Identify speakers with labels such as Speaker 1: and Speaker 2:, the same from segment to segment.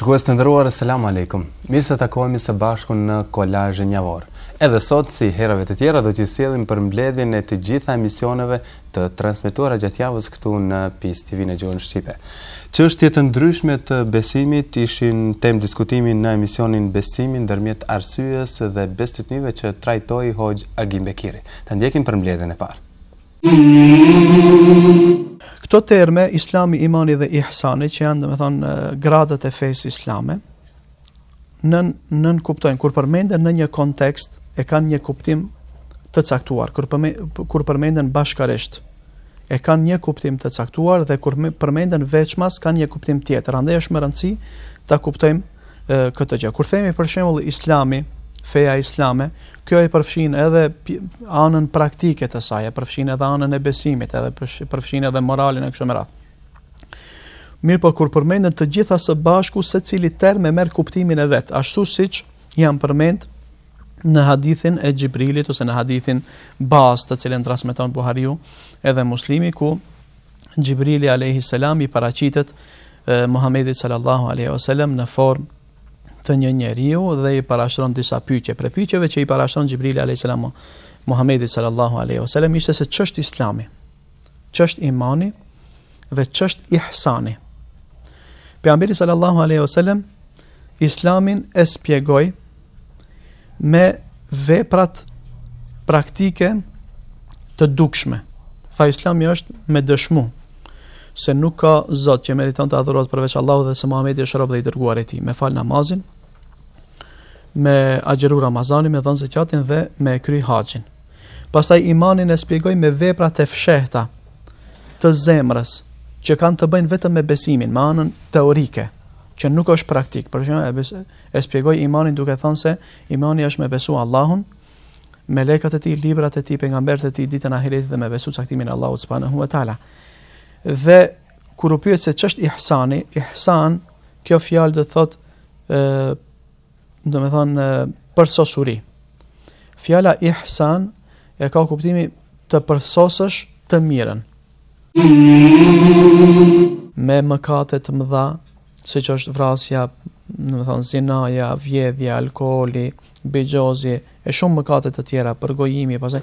Speaker 1: Shikues të nderuar, selamu alejkum. Mirë se takohemi së bashku në kolazhin javor. Edhe sot si herave të tjera do t'ju sjellim përmbledhjen e të gjitha emisioneve të transmetuara gjatë javës këtu në Peace TV në gjuhën shqipe. Çështje të ndryshme të besimit ishin temë diskutimi në emisionin Besimi ndërmjet arsyes dhe bestytnive që trajtoi Hoxhë Agim Bekiri. Ta ndjekim përmbledhjen e parë.
Speaker 2: Këto terme, Islami, Imani dhe Ihsani, që janë domethënë gradat e fesë islame, nën nënkuptojnë kur përmenden në një kontekst e kanë një kuptim të caktuar kur kur përmenden bashkarisht e kanë një kuptim të caktuar dhe kur përmenden veçmas kanë një kuptim tjetër andaj është me rëndësi ta kuptojmë këtë gjë kur themi për shembull islami feja islame kjo e përfshin edhe anën praktike të saj e përfshin edhe anën e besimit edhe përfshin edhe moralin e kështu me radhë Mirëpo kur përmenden të gjitha së bashku, secili term e merr kuptimin e vet, ashtu siç janë përmend në hadithin e Xhibrilit ose në hadithin bazë të cilin transmeton Buhariu edhe Muslimi ku Xhibrili alayhi salam i paraqitet Muhamedit sallallahu alaihi wasallam në formë të një njeriu dhe i parashtron disa pyetje. Prej pyetjeve që i parashtron Xhibrili alayhi salam Muhamedit sallallahu alaihi wasallam ishte se ç'është Islami. ç'është imani dhe ç'është ihsani. Pejgamberi sallallahu alaihi wasallam Islamin e spjegoi me veprat praktike të dukshme. Tha Islami është me dëshmu se nuk ka Zot që meriton të adhurohet përveç Allahut dhe se Muhamedi është rob dhe i dërguar i Tij. Me fal namazin, me agjëru Ramazanin, me dhënë zeqatin dhe me kry haxhin. Pastaj imanin e spjegoi me veprat e fshehta të zemrës, që kanë të bëjnë vetëm me besimin, me anën teorike, që nuk është praktik. Për shembull, e, bes, e spjegoi imanin duke thënë se imani është me besu Allahun, melekat e tij, librat e tij, pejgamberët e tij, ditën e ahiretit dhe me besu caktimin e Allahut subhanahu wa taala. Dhe kur u pyet se ç'është ihsani, ihsan, kjo fjalë do të thotë Domethënë përsosuri. Fjala ihsan e ka kuptimi të përsosësh të mirën. Me mëkate të mëdha, siç është vrasja, domethënë, zinaja, vjedhja, alkooli, bixhozi, e shumë mëkate të tjera, përgojimi, pasaj,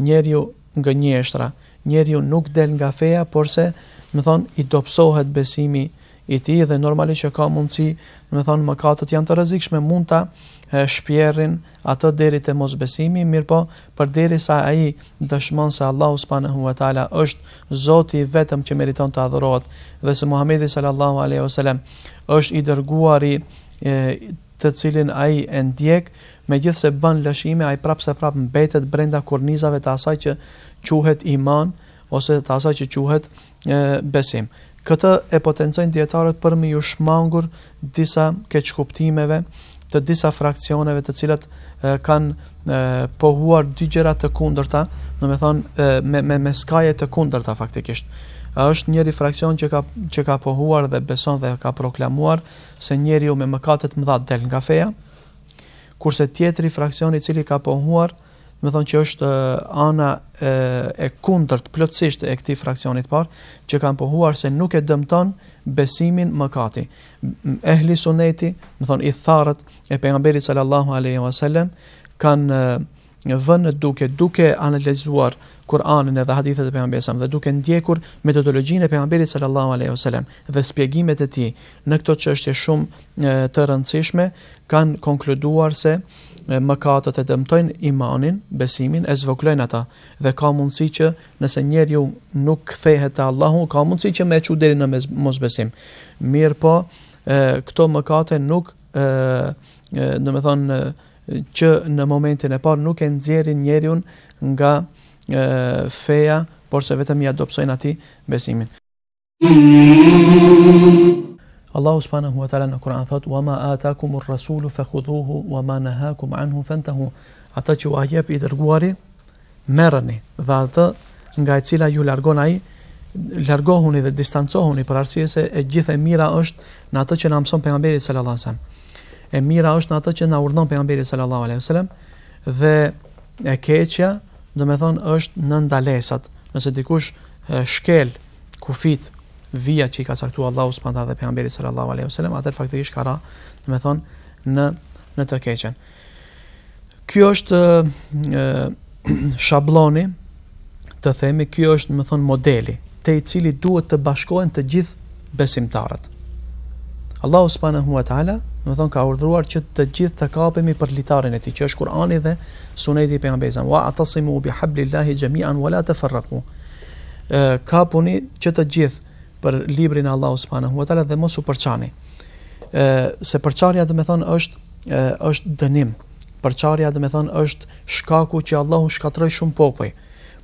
Speaker 2: njeriu Gënjeshtra. Njeriu nuk del nga feja porse, domethënë, i dobësohet besimi i tij dhe normalisht që ka mundësi, domethënë, mëkatet janë të rrezikshme, mund ta shpien atë deri te mosbesimi, mirëpo përderisa ai dëshmon se Allahu subhanehu ve teala është Zoti i vetëm që meriton të adhurohet dhe se Muhamedi sallallahu alejhi ve selem është i dërguari të cilin ai e ndjek, megjithëse bën lëshime, ai prapëseprapë mbetet brenda kornizave të asaj që quhet iman ose të asaj që quhet besim. Këtë e potencojnë dietarët për me iu shmangur disa keqkuptimeve të disa fraksioneve të cilat kanë pohuar dy gjëra të kundërta, domethënë me me me skaje të kundërta faktikisht. A është njëri fraksion që ka që ka pohuar dhe beson dhe ka proklamuar se njeriu me mëkate të mëdha del nga feja, kurse tjetri fraksion i cili ka pohuar, domethënë që është ana e, e kundërt plotësisht e këtij fraksioni të parë, që kanë pohuar se nuk e dëmton besimin mëkati. Ehli suneti, domethënë ithtarët e pejgamberit sallallahu alaihi wasallam kanë vënë në dukje duke analizuar Kur'anin dhe hadithet e pejgamberit sa dhe duke ndjekur metodologjinë e pejgamberit sallallahu alaihi wasallam dhe shpjegimet e tij në këto çështje shumë të rëndësishme kanë konkluduar se mëkatet e dëmtojnë imanin, besimin e zvogëlojnë atë dhe ka mundësi që nëse njeriu nuk kthehet te Allahu ka mundësi që me çu deri në mosbesim. Mirëpo, këto mëkate nuk ë domethënë që në momentin e parë nuk e nxjerrin njeriun nga feja, por se vetëm ia dobësojnë atij besimin. Allahu subhanahu wa taala në Kur'an thotë: "Wa ma ataakum ar-rasulu fakhudhuhu wa ma nahakum anhu fantahu." Atë që ua jep i dërguari, Merreni, dhe atë, nga e cila ju largon ai, largohuni dhe distancohuni për arsye se e gjithë e mira është në atë që na mëson pejgamberi sallallahu alajhi wasallam. E mira është në atë që na urdhëron pejgamberi sallallahu alajhi wasallam dhe e keqja, domethënë, është në ndalesat. Nëse dikush shkel kufijtë, vijat që i ka caktuar Allahu subhanahu wa taala dhe pejgamberi sallallahu alajhi wasallam, atëherë faktikisht ka ra, domethënë, në në të keqen. Ky është shabloni, të themi, ky është, domethënë, modeli, te i cili duhet të bashkohen të gjithë besimtarët. Allahu subhanahu wa taala, domethënë, ka urdhëruar që të gjithë të kapemi për litarin e tij, që është Kur'ani dhe Suneti i pejgamberit sa wa atasimu bi hablillahi jami'an wa la tafarraqu. Kapuni që të gjithë për librin e Allahut subhanahu wa taala dhe mos u përçani. Ë se përçarja domethënë është është dënim. Përçarja do të thonë është shkaku që Allahu shkatroi shumë popuj.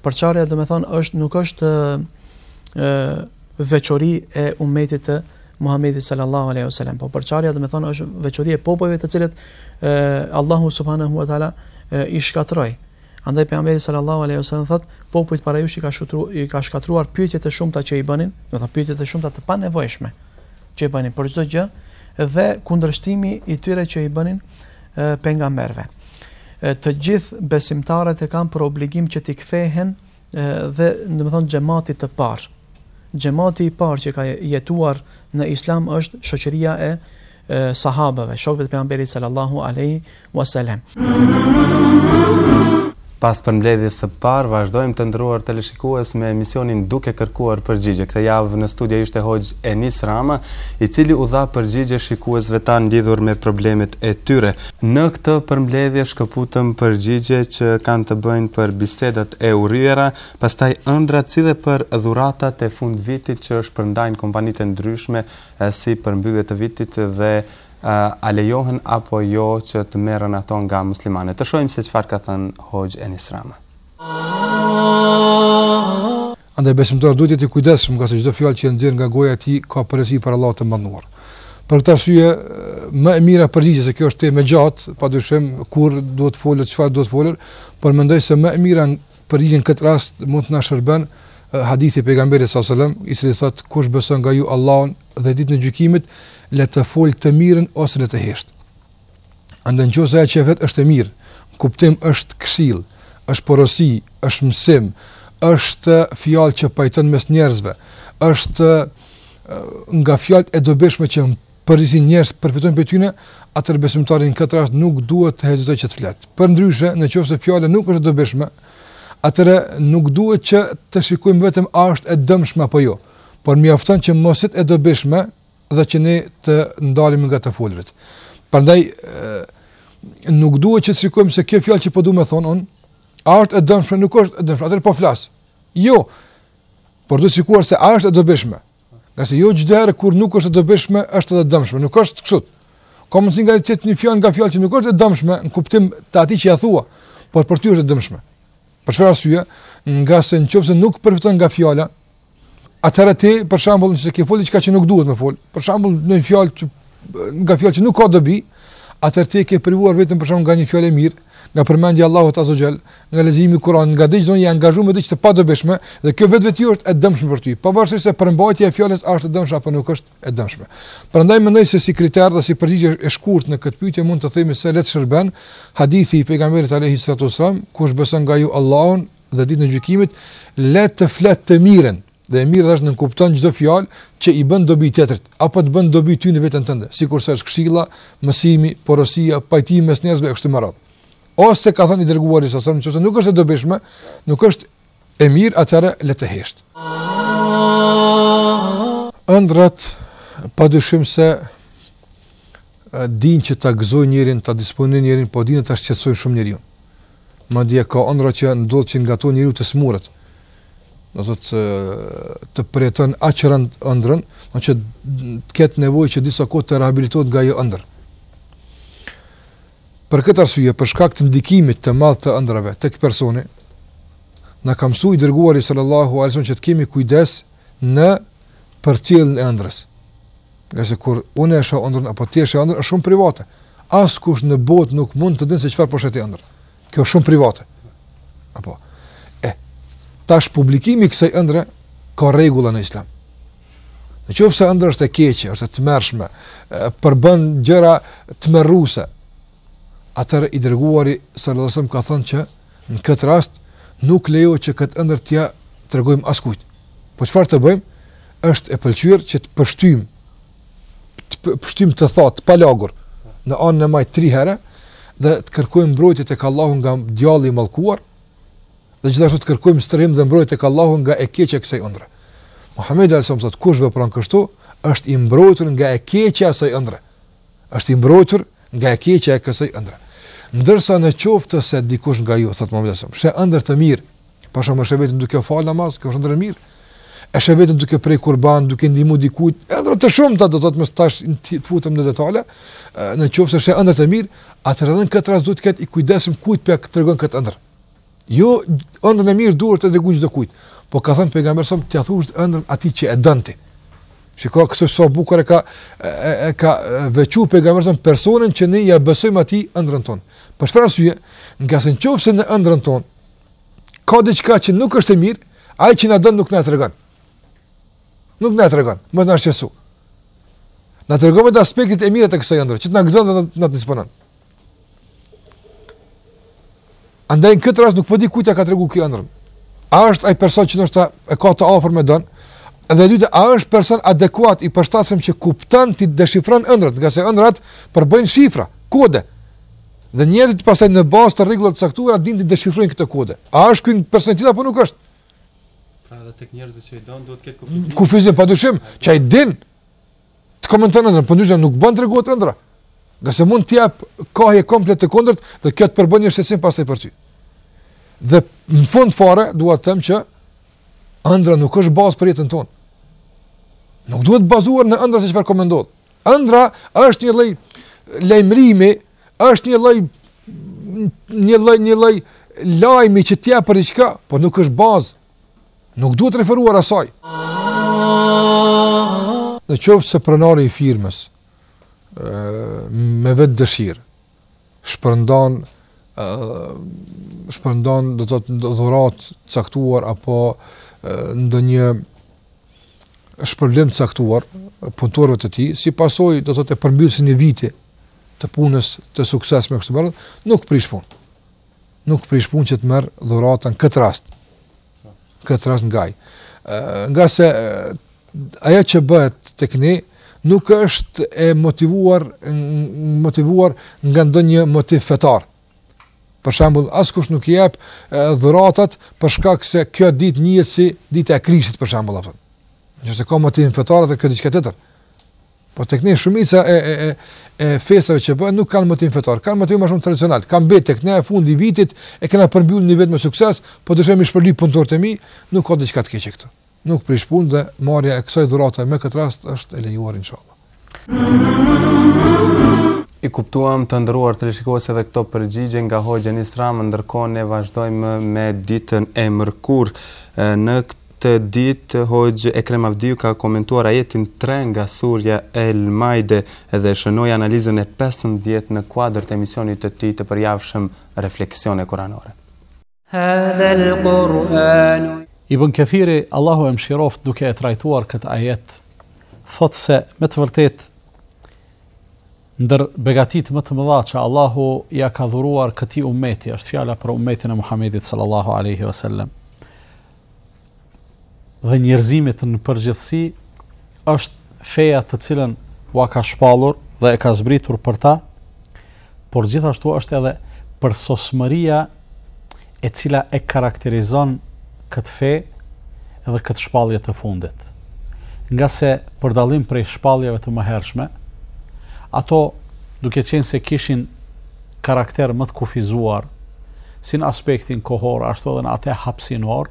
Speaker 2: Përçarja do të thonë është nuk është ë veçori e umetit të Muhamedit sallallahu alaihi wasallam. Po përçarja do të thonë është veçori e popujve të cilët Allahu subhanahu wa taala i shkatroi. Andaj pejgamberi sallallahu alaihi wasallam thotë, popujt para jush i ka shutru, i ka shkatruar pyetjet e shumta që i bënin, do të thonë pyetjet e shumta të panevojshme. që i bënin për çdo gjë dhe kundërshtimi i tyre që i bënin pejgamberëve. Të gjithë besimtarët e kanë për obligim që t'i kthehen dhe do me thënë xhematit të parë. Xhemati i parë që ka jetuar në islam është shoqëria e sahabëve, shokëve të pejgamberit sallallahu alaihi Wa salam.
Speaker 1: Pas përmbledhjes së parë, vazhdojmë të nderuar teleshikues me emisionin duke kërkuar përgjigje. Këtë javë në studio ishte hoxhë Enis Rama, i cili u dha përgjigje shikuesve tanë lidhur me problemet e tyre. Në këtë përmbledhje shkëputëm përgjigje që kanë të bëjnë për bisedat e urryera, pastaj ëndrat si dhe për dhuratat e fundvitit që shpërndajnë kompanitë e ndryshme si përmbyllje të vitit dhe a lejohen apo jo që të merren ato nga muslimanët. Të shohim se çfarë ka thënë Hoxhë Enis Rama.
Speaker 3: Andaj besimtari duhet të kujdesshëm nga çdo fjalë që nxjerr nga goja e tij ka përgjegjësi para Allahut të madhëruar. Për këtë arsye më e mira përgjigje se kjo është temë gjatë, padyshim kur duhet të folë, çfarë duhet të folë, por mendoj se më e mira përgjigje në këtë rast mund të na shërben hadithi pejgamberit sallallahu alajhi wasallam i cili thotë kush beson nga ju Allahun dhe ditën e gjykimit le të fol të mirën ose le të hesht. Andaj nëse ajo që flet është e mirë, kuptim është këshillë, është porosi, është mësim, është fjalë që pajton mes njerëzve, është nga fjalët e dobishme që përgjithësi njerëzit përfitojnë prej tyre, atëherë besimtari në këtë rast nuk duhet të hezitojë që të flet. Përndryshe, nëse fjala nuk është e dobishme, atëherë nuk duhet që të shikojmë vetëm a është e dëmshme apo jo, por mjafton që mos jetë e dobishme dhe që ne të ndalemi nga të folurit. Prandaj nuk duhet që të shikojmë se kjo fjalë që po dua me thënë unë, a është e dëmshme, nuk është e dëmshme, atëherë po flas. Jo. Por duhet të shikuar se a është e dobishme. Ngase jo çdo herë kur nuk është e dobishme është e dëmshme, nuk është kështu. Ka mundësi nganjëherë një fjalë nga fjalë që nuk është e dëmshme në kuptim të atij që ja thua, por për ty është e dëmshme. Për çfarë arsye? Ngase nëse nuk përfiton nga fjala, atëherë ti për shembull nëse ke folë diçka që nuk duhet me fol, për shembull në një fjalë që nga fjalë që nuk ka dobi, atëherë ti e ke privuar veten për shembull nga një fjalë e mirë, nga përmendja e Allahut azza xhel, nga leximi i Kur'anit, nga diçka që je angazhuar me diçka të padobishme dhe kjo vetvetiu është e dëmshme për ty, pavarësisht se përmbajtja e fjalës është e dëmshme apo nuk është e dëmshme. Prandaj mendoj se si kriter dhe si përgjigje e shkurtë në këtë pyetje mund të themi se le të shërben hadithi i pejgamberit alayhi salatu sallam, kush beson nga ju Allahun dhe ditën e gjykimit, le të flet të mirën. Dhe e mirë është nënkupton çdo fjalë që i bën dobi tjetrit, apo të bën dobi ty në veten tënde, sikurse është këshilla, mësimi, porosia, pajtimi mes njerëzve e kështu me radhë. Ose ka thënë i dërguari salallahu alejhi ue selem, nëse nuk është e dobishme, nuk është e mirë, atëherë le të hesht. Ëndrrat padyshim se Dinë që ta gëzojnë njerin, ta disponojnë njerin, po dinë ta shqetësojnë shumë njeriun. Madje ka ëndrra që ndodh që nga to njeriu të smuret. Do të thotë, ta përjeton aq rëndë ëndrrën, saqë të ketë nevojë që disa kohë të rehabilitohet nga ajo ëndërr. Për këtë arsye, për shkak të ndikimit të madh të ëndrrave tek personi, na ka mësuar i dërguari sallallahu alaihi wasallam që të kemi kujdes në përcjelljen e ëndrrës. Ngase kur unë e shoh ëndrrën apo ti e shoh ëndrrën është shumë private. Askush në botë nuk mund të din se çfarë po sheh ti ëndërr. Kjo është shumë private. Po e tash publikimi i kësaj ëndrre ka rregulla në Islam. Në qoftë se ëndrra është e keqe, është e tmerrshme, përbën gjëra tmerruese, Atëherë i dërguari sallallahu alajhi wasallam ka thënë që në këtë rast nuk lejohet që këtë ëndërr t'ia tregojmë askujt. Po çfarë të bëjmë? Është e pëlqyer që të pështyjmë të pështyjmë do të thotë pa lagur në anën e majtë tri herë dhe të kërkojmë mbrojtje tek Allahu nga djalli i mallkuar dhe gjithashtu të kërkojmë strehim dhe mbrojtje tek Allahu nga e keqja e kësaj ëndrre. Muhamedi sallallahu alajhi wasallam thotë kush vepron kështu është i mbrojtur nga e keqja e asaj ëndrre. është i mbrojtur nga e keqja e kësaj ëndrre. Ndërsa në qoftë se dikush nga ju, thotë Muhamedi sallallahu alajhi wasallam, sheh ëndërr të mirë, për shembull sheh veten duke falë namaz, kjo është ëndërr e mirë, e sheh veten duke pre kurban, duke ndihmu dikujt, ëndrra të shumta do të thotë mos tash të futem në detale, në qoftë se sheh ëndërr të mirë, atëherë edhe në këtë rast duhet të jetë i kujdesshëm kujt po ia tregon këtë ëndërr. Jo ëndrrën e mirë duhet t'ia tregosh çdokujt, po ka thënë pejgamberi sallallahu alajhi wasallam t'ia thuash ëndrrën atij që e don ti. Shikojeni sa sa bukur e ka e, e ka veçu pejgamberi sallallahu alajhi wasallam personin që ne ia besojmë atij ëndrrën tonë. Për çfarë arsye? Ngase nëse në ëndrrën tonë ka diçka që nuk është e mirë, ai që na don nuk na tregon. Nuk na tregon, mos me na shqetësu. Na tregon vetëm aspektet e mira të kësaj ëndrre, që na gëzon dhe na disponon. Andaj në këtë rast nuk po di kujt ja ka tregu këtë ëndërr. A është ai person që ndoshta e ka të afërm e don? Dhe dytë, a është person adekuat i përshtatshëm që kupton t'i deshifron ëndrrat, ngase ëndrrat përbëjnë shifra, kode. Dhe njerëzit pasaj në bazë të rregullave të caktuara dinë t'i deshifrojnë këto kode. A është ky person i tillë apo nuk është?
Speaker 1: Pra edhe tek njerëzit që i don duhet të ketë kufizim.
Speaker 3: Kufizim padyshim, që ai din. Të komenton ëndrrën, por ndryshe nuk bën të tregohet ëndrra. Ngase mund të jap kahje komplet të kundërt dhe kjo të përbën një shqetësim pastaj për ty. Dhe në fund fare dua të them që ëndrra nuk është bazë për jetën tonë. Nuk duhet bazuar në ëndrra se çfarë komentohet. Ëndrra është një lloj lajmërimi, është një lloj një lloj një lloj lajmi që t'ja për diçka, por nuk është bazë. Nuk duhet referuar asaj. Në qoftë se pronari i firmës me vetëdëshirë shpërndan shpërndan do të thotë dhuratë të caktuar apo ndonjë shpërblim të caktuar punëtorëve të tij, si pasojë do të thotë e përmbylljes së një viti të punës të suksesshme, kështu më nuk prish punë. nuk prish punë që të merr dhuratën këtë rast. Këtë rast nga ai. Ngase ajo që bëhet tek ne nuk është e motivuar motivuar nga ndonjë motiv fetar. Për shembull, askush nuk i jep dhuratat për shkak se kjo ditë njihet si dita e Krishtit për shembull apo. Nëse ka motiv fetar atëherë kjo diçka tjetër. Po tek ne shumica e e e e festave që bëhen nuk kanë motiv fetar, kanë motiv më shumë tradicional. Ka mbetë tek ne fundi i vitit e kena përmbyllë një vit me sukses, po dëshiroj me i shpërbly punëtorët e mi, nuk ka diçka të keqe këtu. Nuk prish punë dhe marrja e kësaj dhurate në këtë rast është e lejuar inshallah.
Speaker 1: I kuptuam të nderuar teleshikues edhe këto përgjigje nga hoxhë Enis Rama, ndërkohë ne vazhdojmë me ditën e mërkurë në këtë Këtë ditë, Hoxhë Ekrem Avdiu ka komentuar ajetin tre nga Surja El Maide, dhe shënoi analizën e pesëmbëdhjetë në kuadër të emisionit të tij të përjavshëm Refleksione Kuranore.
Speaker 4: Ibn Kathiri, Allahu e mëshiroftë, duke e trajtuar këtë ajet, thotë se me të vërtetë ndër begatitë më të mëdha që Allahu ia ka dhuruar këtij ummeti, është fjala për ummetin e Muhamedit sallallahu alaihi wasallam. dhe njerëzimit në përgjithësi është feja të cilën ua ka shpallur dhe e ka zbritur për ta, por gjithashtu është edhe përsosmëria e cila e karakterizon këtë fe dhe këtë shpallje të fundit. Ngase për dallim prej shpalljeve të mëhershme, ato duke qenë se kishin karakter më të kufizuar si në aspektin kohor ashtu edhe në atë hapësinor,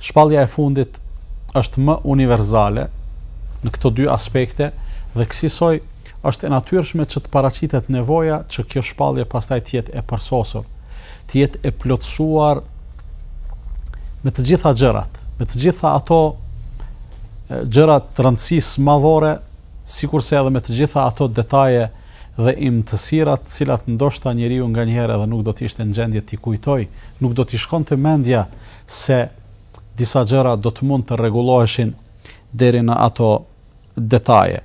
Speaker 4: shpallja e fundit është më universale në këto dy aspekte dhe kësisoj është e natyrshme që të paraqitet nevoja që kjo shpallje pastaj të jetë e përsosur, të jetë e plotësuar me të gjitha gjërat, me të gjitha ato gjërat të rëndësisë madhore, sikurse edhe me të gjitha ato detaje dhe imtësira të cilat ndoshta njeriu nganjëherë edhe nuk do të ishte në gjendje t'i kujtojë, nuk do t'i shkonte mendja se disa gjëra do të mund të rregulloheshin deri në ato detaje.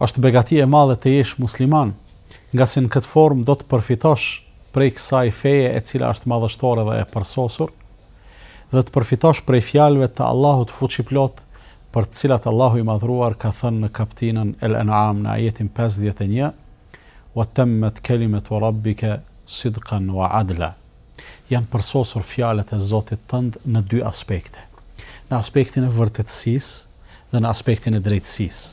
Speaker 4: Është begati e madhe të jesh musliman, ngase në këtë formë do të përfitosh prej kësaj feje e cila është madhështore dhe e përsosur, dhe të përfitosh prej fjalëve të Allahut fuqiplotë, për të cilat Allahu i Madhëruar ka thënë në kaptinën El-En'am në ajetin pesëdhjetë e një, Wa tammat kalimatu rabbika sidqan wa adla. Janë përsosur fjalët e Zotit tënd në dy aspekte, në aspektin e vërtetësisë dhe në aspektin e drejtësisë.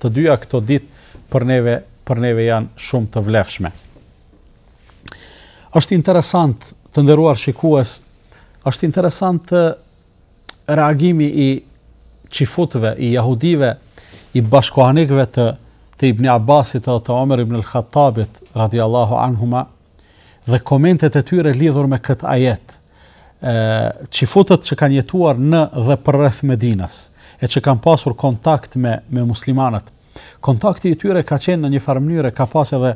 Speaker 4: Të dyja këto ditë për neve për neve janë shumë të vlefshme. Është interesant të nderuar shikues, është interesant ë reagimi i çifutëve, i jehudive, i bashkohanikëve të të Ibn Abbasit dhe të Omer ibn al-Khattabit radiallahu anhuma dhe komentet e tyre lidhur me këtë ajet e, çifutët që kanë jetuar në dhe përreth Medinas, e që kanë pasur kontakt me, me muslimanët, kontakti i tyre ka qenë në një farë mënyre, ka pas edhe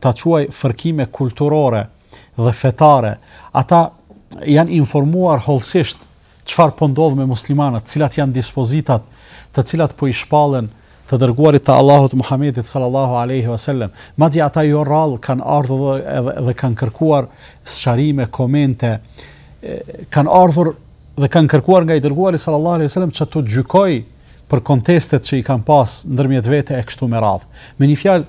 Speaker 4: ta quaj fërkime kulturore dhe fetare. Ata janë informuar hollësisht Çfarë po ndodh me muslimanët, cilat janë dispozitat të cilat po i shpallen të dërguarit të Allahut Muhammedit sallallahu alaihi wasallam. Madje ata jo rrallë kanë ardhur dhe, dhe kanë kërkuar sqarime, komente, kanë ardhur dhe kanë kërkuar nga i dërguari sallallahu alaihi wasallam që t'u gjykojë për kontestet që i kanë pas ndërmjet vete e kështu me radhë. Me një fjalë,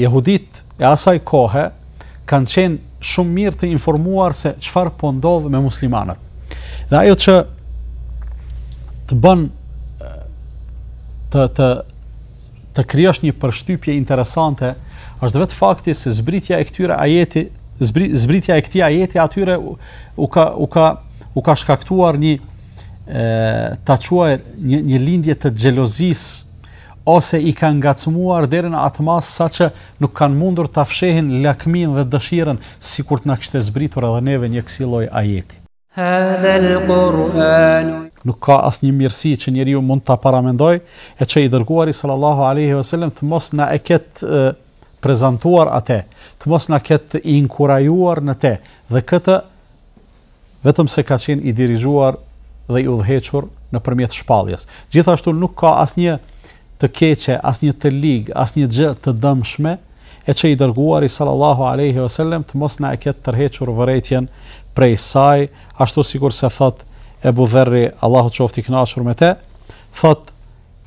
Speaker 4: jehudit e asaj kohe kanë qenë shumë mirë të informuar se çfarë po ndodh me muslimanët. Dhe ajo që të bën të, të, të krijosh një përshtypje interesante, është vetë fakti se zbritja e këtyre ajeti, zbritja e këtij ajeti atyre u, u, ka, u, ka, u ka shkaktuar një ta quaj një një lindje të xhelozisë ose i ka ngacmuar deri në atë masë saqë nuk kanë mundur ta fshehin lakminë dhe dëshirën sikur të na kishte zbritur edhe neve një kësilloj ajeti. Nuk ka asnjë mirësi që njeriu mund ta paramendojë e që i dërguari sallallahu alejhi ve sellem të mos na e ketë prezantuar atë, të mos na ketë inkurajuar në te dhe këtë vetëm se ka qenë i dirigjuar dhe i udhëhequr nëpërmjet shpalljes. Gjithashtu nuk ka asnjë të keqe, asnjë të ligë, asnjë gjë të dëmshme, e që i dërguari sallallahu alejhi ve sellem të mos na e ketë tërhequr vërejtjen prej saj, ashtu sikurse thotë Ebu Dherri, Allahu qoftë i kënaqur me te, thotë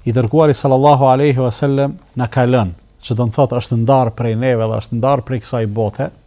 Speaker 4: i dërguari sallallahu alaihi wasallam na ka lënë, që do të thotë është ndarë prej neve dhe është ndarë prej kësaj bote,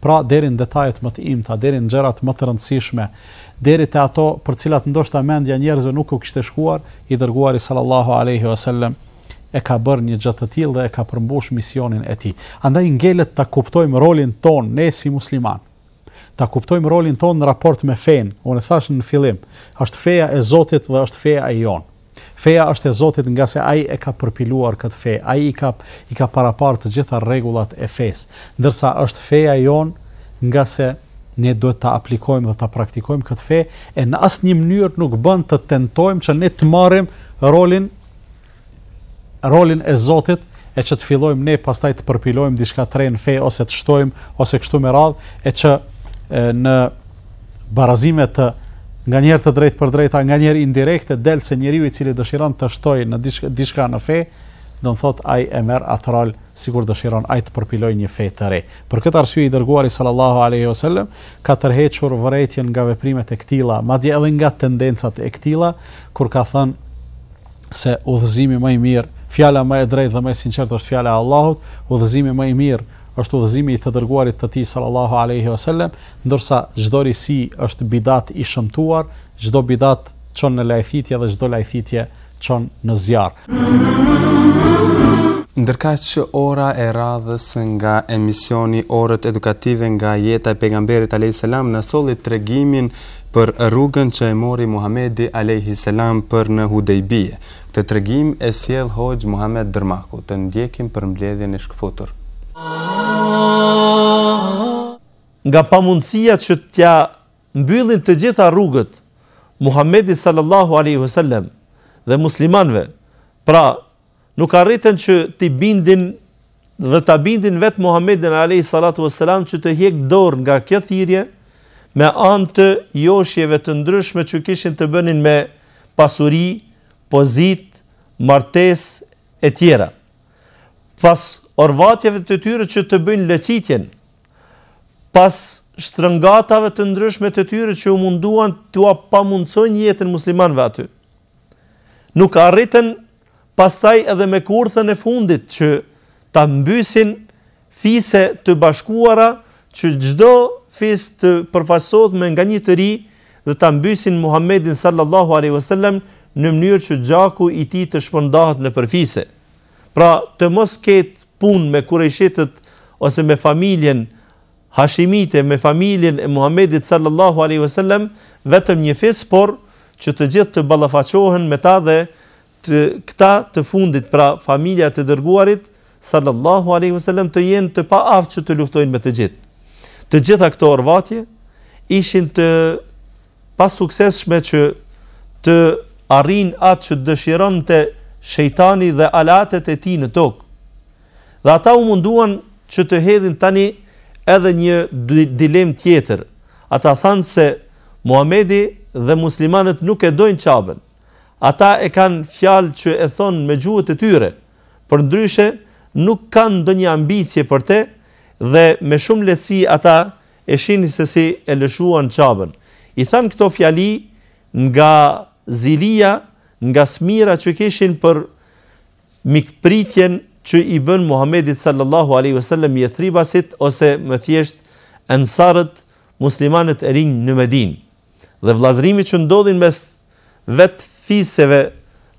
Speaker 4: pra deri në detajet më të imta, deri në gjërat më të rëndësishme, deri te ato për të cilat ndoshta mendja e njerëzve nuk u kishte shkuar, i dërguari sallallahu alaihi wasallam e ka bërë një gjë të tillë dhe e ka përmbush misionin e tij. Andaj ngelet ta kuptojmë rolin tonë ne si muslimanë. Ta kuptojmë rolin tonë në raport me fenë. Unë e thashë në fillim, është feja e Zotit dhe është feja e jonë. Feja është e Zotit ngase Ai e ka përpiluar këtë fe, Ai i ka, i ka paraparë të gjitha rregullat e fesë, ndërsa është feja jonë ngase ne duhet ta aplikojmë dhe ta praktikojmë këtë fe, e në asnjë mënyrë nuk bën të tentojmë që ne të marrim rolin rolin e Zotit e që të fillojmë ne pastaj të përpilojmë diçka të re në fe ose të shtojmë ose kështu me radhë e që e, në barazime të nganjëherë të drejtpërdrejta, nganjëherë indirekte, del se njeriu i cili dëshiron të shtojë diçka në fe, do të thotë ai e merr atë rol sikur dëshiron ai të përpilojë një fe të re. Për këtë arsye i dërguari sallallahu alaihi wasallam ka tërhequr vërejtjen nga veprimet e këtilla, madje edhe nga tendencat e këtilla, kur ka thënë se udhëzimi më i mirë, fjala më e drejtë dhe më e sinqertë është fjala e Allahut, udhëzimi më i mirë është udhëzimi i të dërguarit të tij sallallahu alaihi wasallam Ndërsa çdo risi është bidat i shëmtuar, çdo bidat çon në lajthitje dhe çdo lajthitje çon në
Speaker 1: zjarr. Ndërkaq ora e radhës nga emisioni Orët Edukative nga jeta e pejgamberit alayhis salam na solli tregimin për rrugën që e mori Muhamedi alayhis salam për në Hudejbije. Këtë tregim e sjell Hoxhë Muhamed Dërmaku, të ndjekim përmbledhjen e shkëputur.
Speaker 5: Nga pamundësia që t'ia mbyllin të gjitha rrugët Muhamedit sal-llahu alejhi ve sellem dhe muslimanëve, pra, nuk arritën që t'i bindin dhe ta bindin vetë Muhamedin alejhi salatu ve selam që të hiqë dorë nga kjo thirrje me anë të joshjeve të ndryshme që kishin të bënin me pasuri, pozitë, martesë etj. Pas orvatjeve të tyre që të bëjnë lëçitjen, pas shtrëngatave të ndryshme të tyre që u munduan t'ua pamundësojnë jetën muslimanëve aty. Nuk arritën pastaj edhe me kurthën e fundit që ta mbysin fise të bashkuara që çdo fis të përfaqësohet me nga një të ri dhe ta mbysin Muhammedin sallallahu alaihi wasallam në mënyrë që gjaku i tij të shpërndahet nëpër fise. Pra, të mos ketë punë me kurejshitët ose me familjen Hashimite, me familjen e Muhammedit sallallahu alaihi wasallam, vetëm një fis, por që të gjithë të ballafaqohen me ta dhe të këta të fundit, pra familja e të dërguarit sallallahu alaihi wasallam të jenë të paaftë që të luftojnë me të gjithë. Të gjitha këto orvatje ishin të pasuksesshme që të arrijnë atë që dëshironte Shejtani dhe aleatët e tij në tokë. Dhe ata u munduan që të hedhin tani edhe një dilemë tjetër. Ata thanë se Muhamedi dhe muslimanët nuk e dojnë Qaben. Ata e kanë fjalë që e thonë me gjuhët e tyre. Përndryshe, nuk kanë ndonjë ambicje për te dhe me shumë lehtësi ata E shihni se si e lëshuan Qaben. I thanë këto fjali nga zilia, nga smira që kishin për mikpritjen që i bënë Muhammedit sallallahu alejhi ve sellem Jethribasit ose më thjesht Ensarët, muslimanët e rinj në Medinë. dhe vëllazërimi që ndodhi mes vetë fisjeve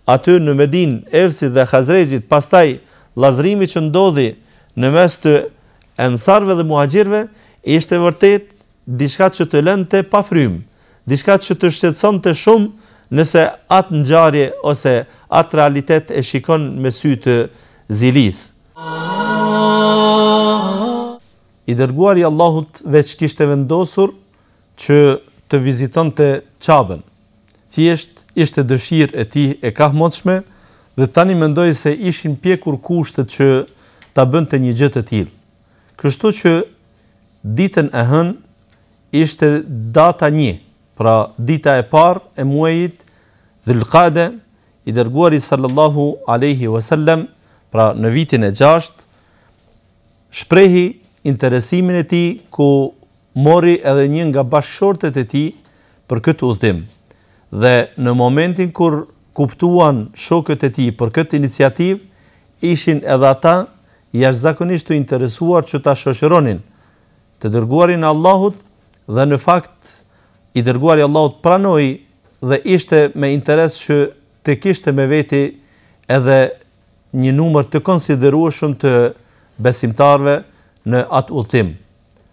Speaker 5: aty në Medinë, Evsit dhe Hazrexhit, pastaj vëllazërimi që ndodhi në mes të Ensarëve dhe Muhaxhirëve, ishte vërtet diçka që të lënte pa frymë, diçka që të shqetësonte shumë nëse atë ngjarje ose atë realitet e shikon me sy të zilisë. I dërguari i Allahut veç kishte vendosur që të vizitonte Qabën. Thjesht ishte dëshirë e tij e kahmotshme dhe tani mendoj se ishin pjekur kushtet që ta bënte një gjë të tillë. Kështu që ditën e hënë ishte data një, pra dita e parë e muajit Dhul-Qa'de, i dërguari sallallahu alejhi wasallam, pra në vitin e gjashtë, shprehi interesimin e tij ku mori edhe një nga bashkëshortet e tij për këtë udhëtim dhe në momentin kur kuptuan shokët e tij për këtë iniciativë ishin edhe ata jashtëzakonisht të interesuar që ta shoqëronin të dërguarin e Allahut dhe në fakt i dërguari i Allahut pranoi dhe ishte me interes që të kishte me veti edhe një numër të konsiderueshëm të besimtarëve në atë udhëtim.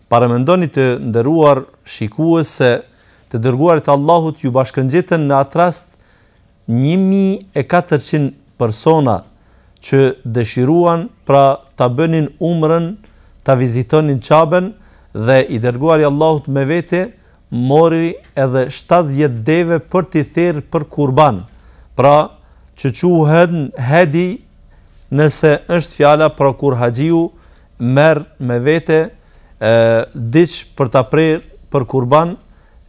Speaker 5: Paramendoni të nderuar shikues se të dërguarit Allahut iu bashkëngjitën në atë rast 1400 persona që dëshiruan pra ta bënin umrën, ta vizitonin Qabën dhe i dërguari Allahut me vete mori edhe shtatëdhjetë deve për t'i therë për kurban, pra që quhen hedi nëse është fjala pra kur haxhiu merr me vete diç për ta prerë për kurban,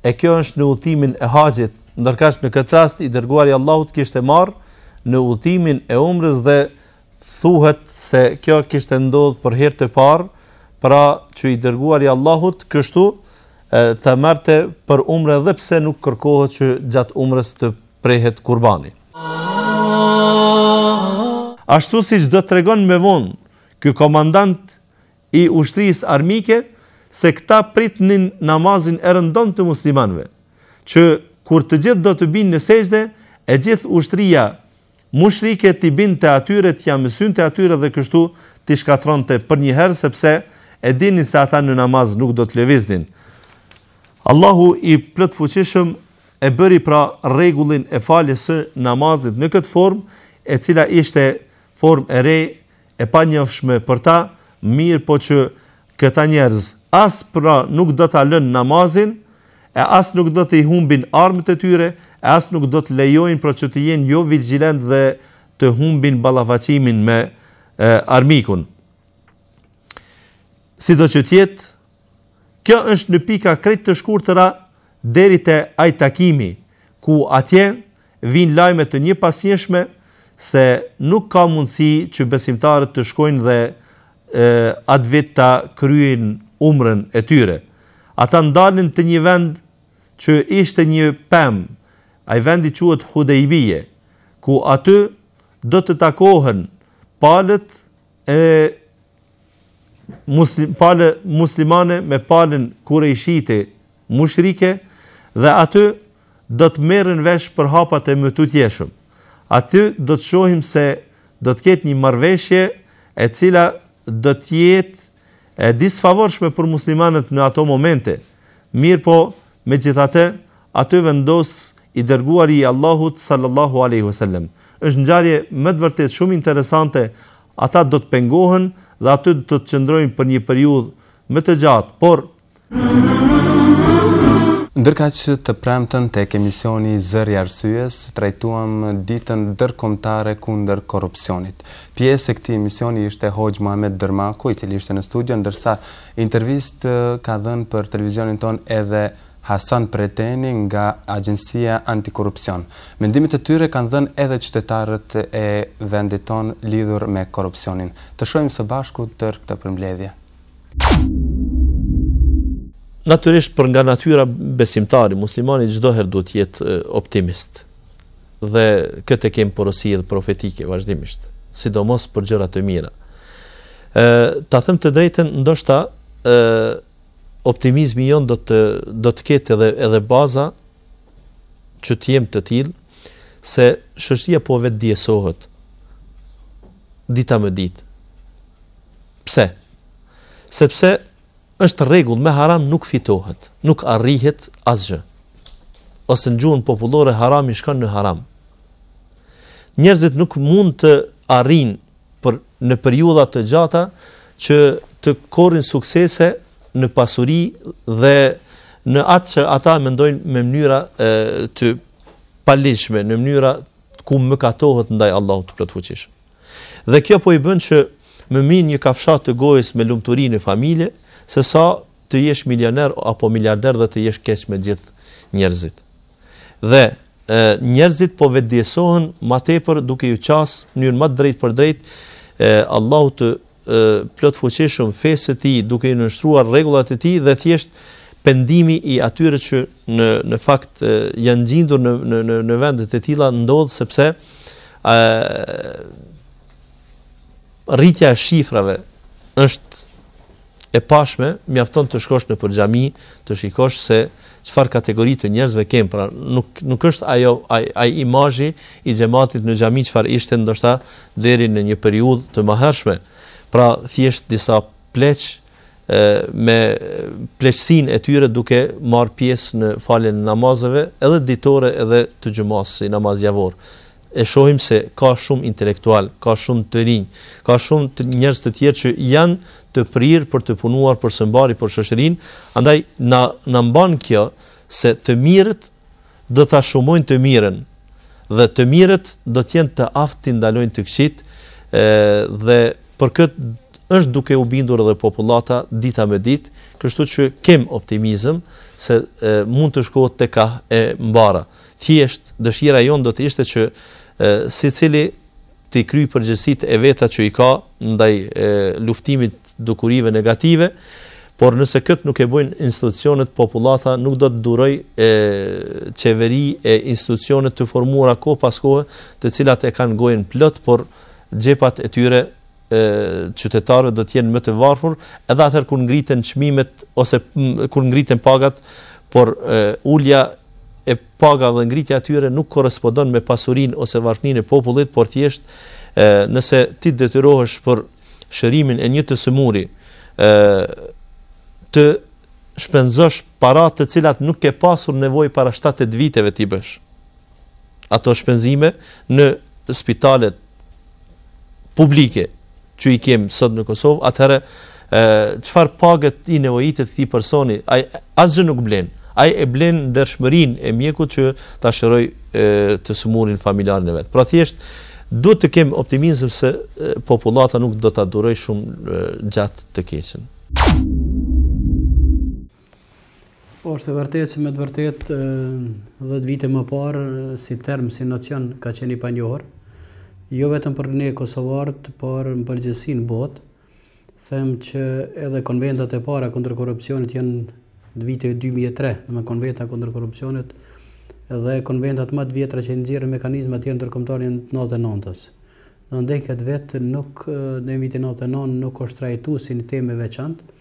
Speaker 5: e kjo është në udhëtimin e haxhit, ndërkaq në këtë rast i dërguari i Allahut kishte marrë në udhëtimin e umrës dhe Thuhet se kjo kishte ndodhur për herë të parë, pra që i dërguari i Allahut kështu të merrte për umrë edhe pse nuk kërkohet që gjatë umrës të prehet kurbani. Ashtu siç do tregon më vonë ky komandant i ushtrisë armike se këta pritnin namazin e rëndomtë të muslimanëve, që kur të gjithë do të binë në sexhde, e gjithë ushtria Mushrike t'i binte atyre t'ia mësynte atyre dhe kështu t'i shkatërronte përnjëherë sepse e dinin se ata në namaz nuk do të lëviznin Allahu i plotfuqishëm e bëri pra rregullin e faljes së namazit në këtë formë e cila ishte formë e re e panjohshme për ta, mirëpo që këta njerëz as pra nuk do ta lënë namazin, e as nuk do t'i humbin armët e tyre, e as nuk do të lejojnë pra që të jenë jo vigjilentë dhe të humbin ballafaqimin me armikun. Sido që të jetë, kjo është në pika krejt të shkurtëra deri te ai takimi, ku atje Vijnë lajme të njëpasnjëshme se nuk ka mundësi që besimtarët të shkojnë dhe atë vit ta kryejnë umren e tyre. Ata ndalen te një vend që ishte një pemë, ai vendi quhet Hudejbije, ku aty do të takohen palët e pala muslimane me palën kurejshite, mushrike dhe aty do të merren vesh për hapat e mëtutjeshëm. Aty do të shohim se do të ketë një marrëveshje e cila do të jetë e disfavorshme për muslimanët në ato momente. Mirëpo, megjithatë, aty vendos i Dërguari i Allahut sallallahu alejhi ve sellem. Është ngjarje me të vërtetë shumë interesante, ata do të pengohen dhe aty do të qëndrojnë për një periudhë më të gjatë, por
Speaker 1: Ndërkaq të premten tek emisioni Zëri i Arsyes trajtuam Ditën Ndërkombëtare kundër Korrupsionit. Pjesë e këtij emisioni ishte Hoxhë Muhamet Dërmaku, i cili ishte në studio, ndërsa intervistë ka dhënë për televizionin tonë edhe Hasan Preteni nga Agjencia Antikorrupsion. Mendimet e tyre kanë dhënë edhe qytetarët e vendit tonë lidhur me korrupsionin. Të shohim së bashku tërë këtë përmbledhje.
Speaker 5: Natyrisht për nga natyra besimtari, muslimani çdo herë duhet të jetë optimist. Dhe këtë e kemi porosi edhe profetike vazhdimisht, sidomos për gjëra të mira. Ë, ta them të drejtën, ndoshta ë optimizmi jonë do të do të ketë edhe edhe baza që të jemi të tillë se shoqëria po vetëdijesohet dita më ditë. Pse? Sepse është rregull me haram nuk fitohet, nuk arrihet asgjë. Ose në gjuhën popullore harami shkon në haram. Njerëzit nuk mund të arrijnë për në periudha të gjata që të korrin sukses e në pasuri dhe në atë që ata mendojnë me mënyra e, të paligjshme, në mënyra ku mëkatohet ndaj Allahut të plotfuqishëm. Dhe kjo po i bën që ma mirë një kafshatë të gojës me lumturi në familje, se sa të jesh milioner apo miliarder dhe të jesh keq me gjithë njerëzit. Dhe njerëzit po vetëdijesohen ma tepër duke ju qasë në mënyrë ma të drejtpërdrejtë Allahut të plotfuqishëm fesë së tij duke i nënshtruar rregullat e tij dhe thjesht pendimi i atyre që në në fakt janë gjindur në në në në vende të tilla ndodh sepse ë rritja e shifrave është e pashme, mjafton të shkosh nëpër xhami, të shikosh se Çfarë kategori të njerëzve kem, pra nuk nuk është ajo ai ai imazhi i xhematit në xhami çfarë ishte ndoshta deri në një periudhë të mahershme. Pra thjesht disa pleq me pleqësinë e tyre duke marrë pjesë në faljen e namazeve edhe ditore edhe të xhumasë si namaz javor. e shohim se ka shumë intelektualë, ka shumë të rinj, ka shumë të njerëz të tjerë që janë të prirë për të punuar për së mbari për shoqërinë, andaj na na mban kjo se të mirët do ta shumojnë të mirën dhe të mirët do të jenë të aftë t'i ndalojnë të këqit ë dhe për këtë është duke u bindur edhe popullata dita me ditë, kështu që kem optimizëm se e, mund të shkohet te ka e mbara. Thjesht, dëshira jonë do të ishte që secili t'i kryjë përgjegjësitë e veta që i ka ndaj luftimit dukurive negative, por nëse këtë nuk e bëjnë institucionet, popullata nuk do të durojë e qeveri e institucione të formuara kohë pas kohe, të cilat e kanë gojën plot, por xhepat e tyre qytetarëve do të jenë më të varfër, edhe atëherë kur ngriten çmimet ose kur ngriten pagat, por ulja e paga dhe ngritja e tyre nuk korrespondon me pasurinë ose varfninë e popullit, por thjesht nëse ti detyrohesh për shërimin e një të sëmuri, të shpenzosh para të cilat nuk ke pasur nevojë para 7-8 viteve t'i bësh. ato shpenzime në spitalet publike që i kem sot në Kosovë, atëherë çfarë page i nevojitet këtij personi, ai asgjë nuk blen. Ai e blen ndershmërinë e mjekut që ta shëroj të sëmurin familjarin e vet. Pra thjesht duhet të kem optimizëm se popullata nuk do ta duroj shumë gjatë të keqen.
Speaker 6: Po është e vërtetë se me të vërtetë 10 vite më parë si term, si nocion ka qenë i panjohur, jo vetëm për ne kosovarët, por në përgjithësi në botë. Them që edhe konventat e para kundër korrupsionit janë të vitit 2003, domethënë konventa kundër korrupsionit dhe konventat më të vjetra që nxjerrin mekanizma të tjerë ndërkombëtarë janë të 99-s. Në këtë vit nuk në vitin 99 nuk është trajtu si një temë e veçantë,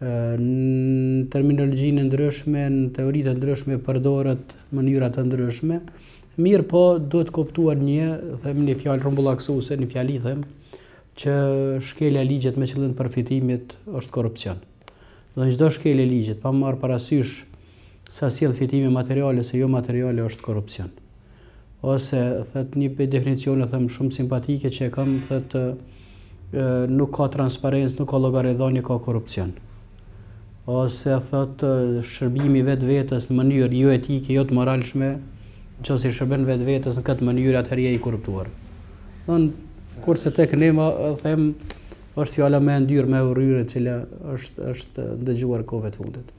Speaker 6: në terminologjinë e ndryshme, në teoritë e ndryshme përdoret mënyra të ndryshme. Mirëpo duhet të kuptuar një, them një fjalë rrumbullakësuese, një fjali them, që shkelja e ligjit me qëllim përfitimit është korrupsion. Dhe çdo shkelje e ligjit, pa marrë parasysh sa sjell fitime materiale ose jo materiale është korrupsion. Ose thot një prej definicioneve them shumë simpatike që e kam, thotë nuk ka transparencë, nuk ka llogaridhënie, ka korrupsion. Ose thot shërbimi i vetvetes në mënyrë jo etike, jo të moralshme, nëse i shërben vetvetes në këtë mënyrë atëherë je i korruptuar. Don kurse tek ne me them është fjala më e ndyrë, më e urryer e cila është është dëgjuar kohëve të fundit.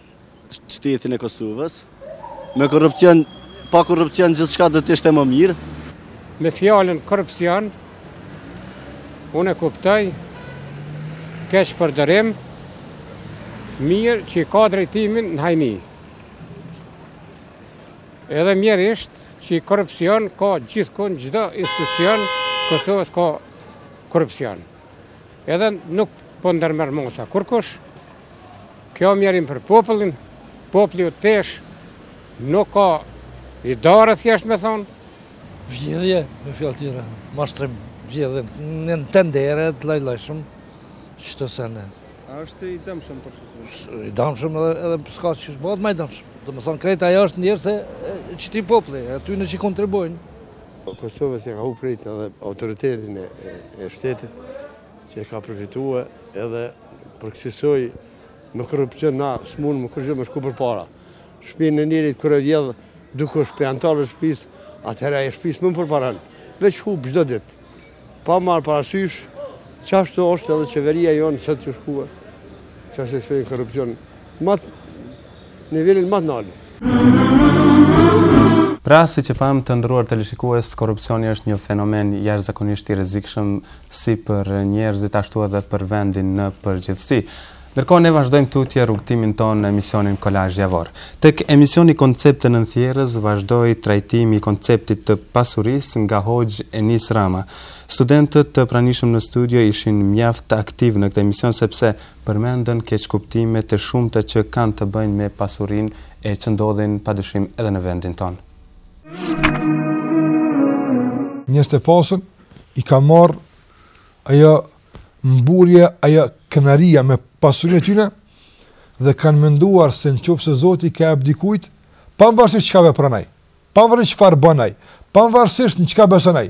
Speaker 7: shtetin e Kosovës. Me korrupsion, pa korrupsion gjithçka do të ishte më mirë.
Speaker 8: Me fjalën korrupsion unë e kuptoj keqpërdorim mirë që i ka drejtimin në hajni. Edhe mjerisht që korrupsion ka gjithkun, çdo institucion Kosovës ka korrupsion. Edhe nuk po ndërmerr masa kurkush, Kjo mjerim për popullin, populli tesh nuk ka n'dorë thjesht me thonë.
Speaker 9: Vjedhje, me fjalë tjera, mashtrim, vjedhje, në tendere, të llojllojshme, qëto sene.
Speaker 10: A është i dëmshëm për shoqëri?
Speaker 9: I dëmshëm edhe s'ka qysh bëhet ma i dëmshëm. Domethënë krejt ajo është njerëz që te populli, aty ne që kontribojnë.
Speaker 10: Po Kosovës ia ka hup krejt edhe autoritetin e shtetit që e ka përfitua edhe Për kësisoj me korrupsion na s'mund më kurrë me shku përpara. Shpinë e njerit kur e vjedh dikush prej antarëve e shpis, atëherë ajo shpi s'mun përparon. Veç hup çdo ditë. Pa marrë parasysh, qashtu është edhe qeveria jonë sot që shkon, qashtu e shpejnë n'korrupsion. Ma t'nivelin ma t'nalt.
Speaker 1: Pra, siç e pamë, të nderuar teleshikues, korrupsioni është një fenomen jashtëzakonisht i rrezikshëm si për njerëzit ashtu edhe për vendin në përgjithësi. Ndërkohë ne vazhdojmë tutje rrugëtimin tonë në emisionin Kolazh Javor. Tek emisioni Koncepte nën thjerrëz vazhdoi trajtimi i konceptit të pasurisë nga Hoxhë Enis Rama. Studentët të pranishëm në studio ishin mjaft aktiv në këtë emision sepse përmendën keqkuptime të shumta që kanë të bëjnë me pasurinë e që ndodhin padyshim edhe në vendin tonë.
Speaker 3: Njerëzt e pasun i ka marrë ajo mburrja, ajo krenaria me pasurinë e tyne dhe kanë menduar se në qoftë se Zoti i ka jep dikujt, pavarësisht çka vepron ai, pavarësisht çfarë bon ai, pavarësisht në çka beson ai,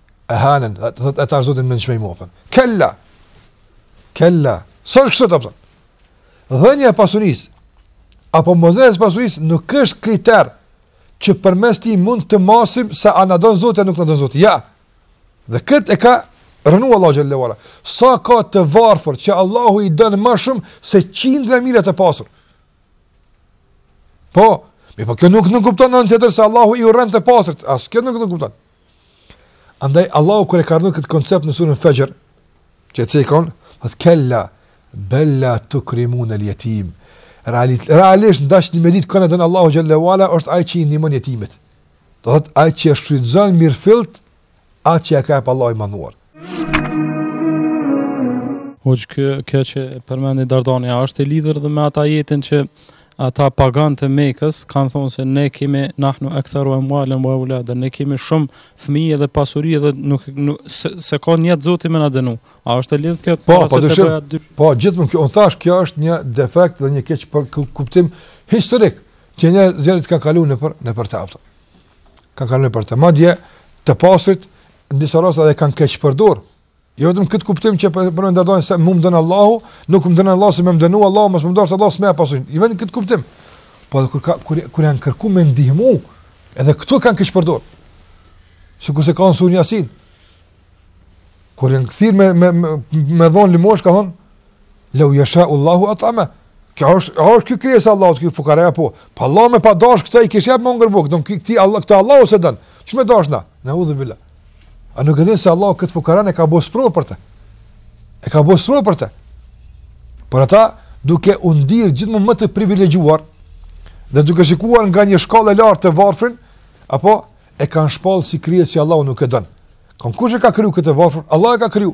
Speaker 3: ehanen, thotë atëherë Zoti më nënçmoi mua. Kella. Kella. S'është kështu, thotë. Dhënia e pasurisë apo mosdhënia e pasurisë nuk është kriter që përmes tij mund të masim se a na don Zoti apo nuk na don Zoti. Ja. Dhe këtë e ka sqaru Allahu xhel-le ue ala. Sa ka të varfër që Allahu i don më shumë se qindra mijëra të pasur. Po, mirëpo kjo nuk nënkupton n'anën tjetër se Allahu i urren të pasurit. As kjo nuk nënkupton. Andaj Allahu kur e sqaron këtë koncept në surën Fexhr, që e cekon, thotë kella bel la tukrimunel jetim. Realit, realisht n'dash me ditë kënd e don Allahu xhel-le ue ala është ai që i ndihmon jetimit. Do thotë ai që e shfrytëzon mirëfillt atë që e ka jep Allahu i madhëruar.
Speaker 11: Hoxhë, kjo, kjo që përmendi Dardani, a është e lidhur dhe me atë ajetin që ata paganët e Mekës, kanë thonë se ne kemi nahnu ektheru emualen ue euladen, ne kemi shumë fëmijë dhe pasuri dhe nuk, nuk, s'e, s'e ka nijet Zoti me na dënu. A është e lidhë kjo?
Speaker 3: Po, padyshim, dy... po, gjithmonë kjo, unë thashë, kjo është një defekt dhe një keqperceptim historik, që njerëzit kanë kalu në për, në për të aftë. Kanë kalu në për të. Madje, të pasurit, në disa raste edhe kanë keqpërdor. Jo vetëm këtë kuptim që e tha Dardani se mu m'don Allahu, nuk m'dënon Allahu se me m'dënu Allahu, mos me m'dashtë Allahu s'më pasuron. Jo vetëm këtë kuptim. Po edhe kur ka kur kur janë kërku me ndihmu, edhe këtu kanë keqpërdor. Sikurse ka n'suren Jasin. Kur janë thirr me me me dhon lëmoshë kanë thonë, Lau jeshau Allahu atame. Kjo është, a është ky krijesë e Allahut ky fukara, po. Po Allahu me pa dash këtë i kish jep me ngrënë bukë. Domethënë këtë Allahu, këtë Allahu s'e don. Ç'me dash na? Neudhu bilah. A nuk e din se Allahu këtë fukarane ka bo sprovë për te. E ka bo sprovë për te. Por ata duke u ndier gjithmonë më të privilegjuar dhe duke shikuar nga një shkallë e lartë të varfrin, apo e kanë shpallë si krijesë që Allahu nuk e don. Kur kush e ka kriju këtë të varfër? Allahu e ka kriju.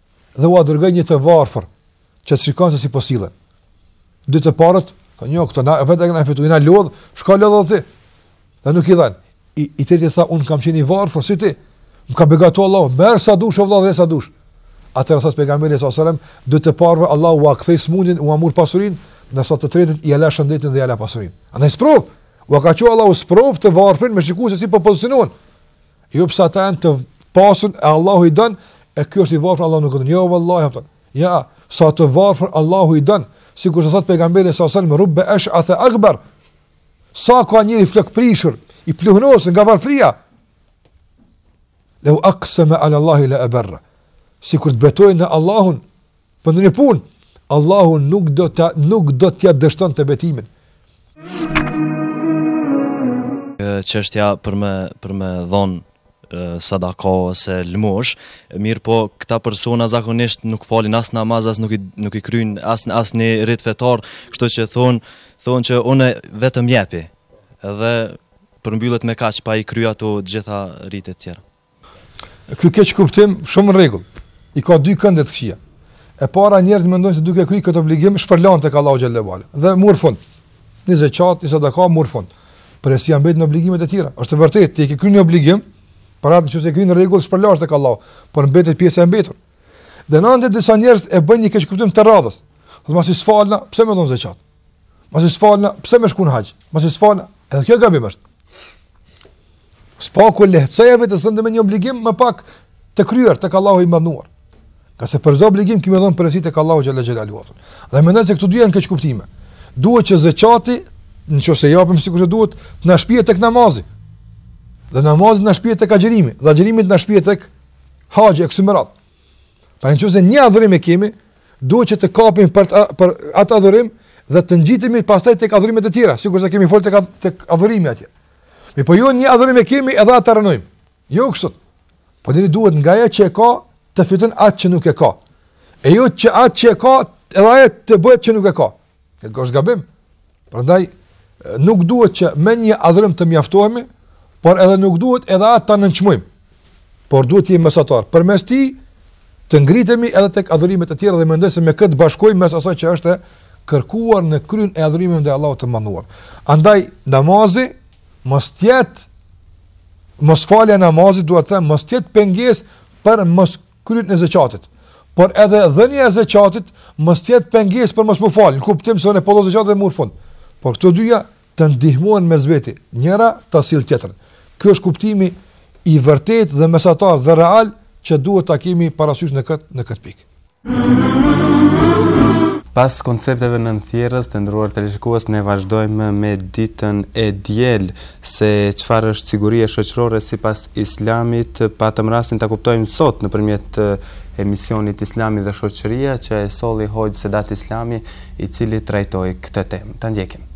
Speaker 3: dhe ua dërgoi një të varfër që të shikojë se si po sillen. Dy të parët, thonë, "Jo, këto na vetë na fitu, jena lodh, shko lodhu ti." Dhe nuk i dhan. I, i treti tha, "Unë kam qenë i varfër si ti. Më ka begatu Allahu, merr sa dush o vëlla, sa dush." Atëherë tha pejgamberi alejhi selam, dy të parëve Allahu ua ktheu sëmundjen, ua mori pasurinë, ndërsa të tretit ia la shëndetin dhe ia la pasurinë. Andaj sprovë, ua ka çu Allahu sprovë të varfrin me shiku se si po pozicionon. Jo pse ata janë të pasur e Allahu i don, e ky është i varfër Allahu nuk e don. Jo vallahi jo. Ja, sa të varfër Allahu i don, sikur të thot pejgamberi s.a.s. rubbe ash'atha agbar. Sa ka njeri flok prishur, i pluhnosur nga varfria. Lau aqsama ala Allahi la abarra. Sikur të betohej në Allahun, Për ndonjë punë, Allahu nuk do ta nuk do t'ia dështonte betimin.
Speaker 12: Çështja për me për me dhon sadaka ose lëmosh, mirëpo këta persona zakonisht nuk falin as namaz, as nuk i nuk i kryjn as as një rit fetar, kështu që thon thon që unë vetëm jepi. Edhe përmbyllet me kaq pa i kryer ato të gjitha ritet tjera.
Speaker 3: Ky keqkuptim shumë në rregull. I ka dy kënde të këqija. E para njerëzit mendojnë se duke kryer këtë obligim shpërlahen tek Allahu xhalla ue ala. Dhe mur fund. Në zeqat, në sadaka mur fund. Por si ia bën me obligimet e tjera? Është vërtet, ti ke kryer një obligim, pra atë që e ke kryer në rregull shpërlahesh tek Allahu, por mbetet pjesa e mbetur. Dhe në anën tjetër disa njerëz e bëjnë një keqkuptim të radhës. Thotë masi s'falna, pse me dhon zeqat? Masi s'falna, pse me shku n'haxh? Masi s'falna, edhe kjo gabim është. S'paku lehtësoja vetes me një obligim më pak të kryer tek Allahu i madhëruar. Ngase për çdo obligim kem me dhon përgjegjësi tek Allahu xhalla xhalaluhu. Dhe mendoj se këto dyja janë keqkuptime. Duhet që zakati, në qoftë se e japim sikur duhet, të na shpie tek namazi. Dhe namazi të na shpie tek agjërimi, dhe agjërimi të na shpie tek haxhi e kështu me radhë. Pra në qoftë se një adhurim e kemi, duhet që të kapim për, të, për atë adhurim dhe të ngjitemi pastaj tek adhurimet e tjera, sikur se kemi fol tek tek adhurimi atje. Mirëpo jo një adhurim e kemi edhe atë ta rrënojmë. Jo kështu. Po njeriu duhet nga ajo që e ka të fiton atë që nuk e ka. E jo që atë që e ka edhe ajo të bëhet që nuk e ka. Kjo është gabim. Prandaj nuk duhet që me një adhurim të mjaftohemi, por edhe nuk duhet edhe atë ta nënçmojmë. Por duhet të jemi mesatar. Përmes tij të ngritemi edhe tek adhurimet e tjera dhe mendoj se me këtë bashkojmë mes asaj që është kërkuar në kryerjen e adhurimit ndaj Allahut të Madhëruar. Andaj namazi mos t'jet mosfalja e namazit duhet të them mos t'jet pengesë për mos kryerjen e zeqatit, por edhe dhënia e zeqatit mos të jetë pengesë për mos m'u fal, në kuptim se unë po dhon zeqatin dhe mur fund. Por këto dyja të ndihmojnë mes veti, njëra ta sjell tjetrën. Ky është kuptimi i vërtetë dhe mesatar dhe real që duhet ta kemi parasysh në këtë në këtë pikë.
Speaker 1: Pas koncepteve nën thjerrëz të nderuar teleshikues ne vazhdojmë me ditën e diel. Se çfarë është siguria shoqërore sipas Islamit, patëm rastin ta kuptojmë sot nëpërmjet emisionit Islami dhe shoqëria që e solli hoxhë Sedat Islami, i cili trajtoi këtë temë. Ta ndjekim.